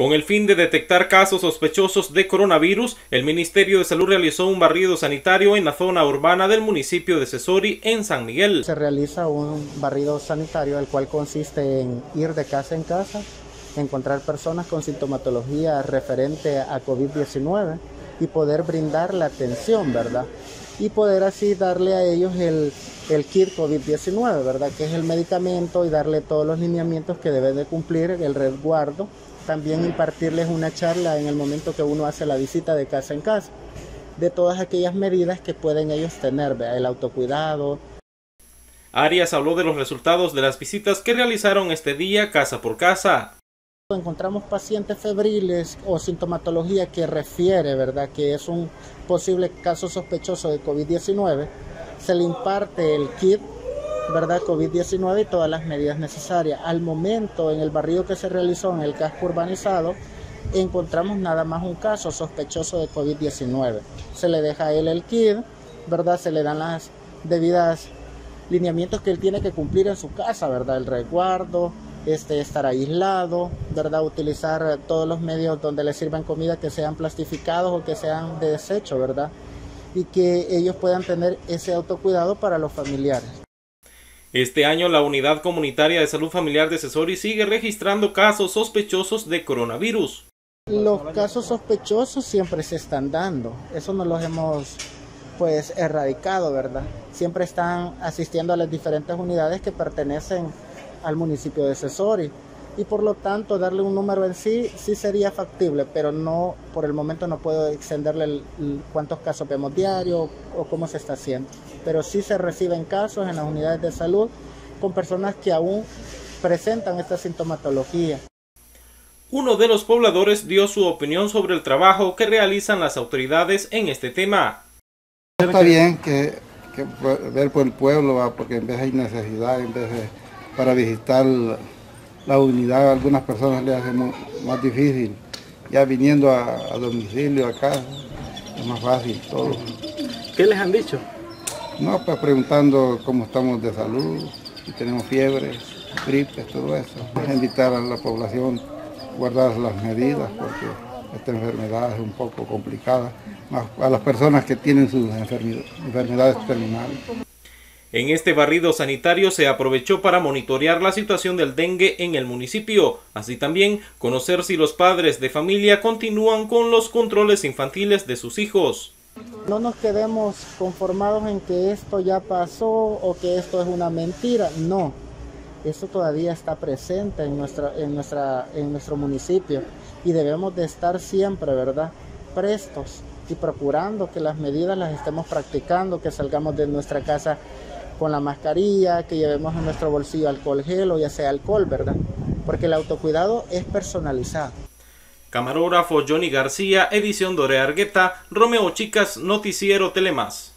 Con el fin de detectar casos sospechosos de coronavirus, el Ministerio de Salud realizó un barrido sanitario en la zona urbana del municipio de Cesori, en San Miguel. Se realiza un barrido sanitario, el cual consiste en ir de casa en casa, encontrar personas con sintomatología referente a COVID-19 y poder brindar la atención, ¿verdad? Y poder así darle a ellos el, el kit COVID-19, ¿verdad? Que es el medicamento y darle todos los lineamientos que deben de cumplir, el resguardo también impartirles una charla en el momento que uno hace la visita de casa en casa, de todas aquellas medidas que pueden ellos tener, el autocuidado. Arias habló de los resultados de las visitas que realizaron este día casa por casa. Encontramos pacientes febriles o sintomatología que refiere, ¿verdad?, que es un posible caso sospechoso de COVID-19. Se le imparte el kit ¿verdad? COVID-19 y todas las medidas necesarias. Al momento, en el barrio que se realizó en el casco urbanizado, encontramos nada más un caso sospechoso de COVID-19. Se le deja a él el kit, ¿verdad? Se le dan las debidas lineamientos que él tiene que cumplir en su casa, ¿verdad? El resguardo, este, estar aislado, ¿verdad? Utilizar todos los medios donde le sirvan comida que sean plastificados o que sean de desecho, ¿verdad? Y que ellos puedan tener ese autocuidado para los familiares. Este año la Unidad Comunitaria de Salud Familiar de Cesori sigue registrando casos sospechosos de coronavirus. Los casos sospechosos siempre se están dando, eso no los hemos pues erradicado, ¿verdad? Siempre están asistiendo a las diferentes unidades que pertenecen al municipio de Cesori y por lo tanto darle un número en sí sí sería factible, pero no por el momento no puedo extenderle cuántos casos vemos diario o cómo se está haciendo, pero sí se reciben casos en las unidades de salud con personas que aún presentan esta sintomatología. Uno de los pobladores dio su opinión sobre el trabajo que realizan las autoridades en este tema. Está bien que, ver por el pueblo, porque en vez hay necesidad, en vez de para visitar la unidad a algunas personas le hace más difícil. Ya viniendo a, domicilio acá, es más fácil todo. ¿Qué les han dicho? No, pues preguntando cómo estamos de salud, si tenemos fiebre, gripes, todo eso. Invitar a la población a guardar las medidas porque esta enfermedad es un poco complicada, más a las personas que tienen sus enfermedades terminales. En este barrido sanitario se aprovechó para monitorear la situación del dengue en el municipio, así también conocer si los padres de familia continúan con los controles infantiles de sus hijos. No nos quedemos conformados en que esto ya pasó o que esto es una mentira, no. Esto todavía está presente en, nuestra, en, nuestra, en nuestro municipio y debemos de estar siempre, ¿verdad? Prestos y procurando que las medidas las estemos practicando, que salgamos de nuestra casa con la mascarilla, que llevemos en nuestro bolsillo alcohol gel o ya sea alcohol, ¿verdad? Porque el autocuidado es personalizado. Camarógrafo Johnny García, edición Dore Argueta, Romeo Chicas, Noticiero Telemás.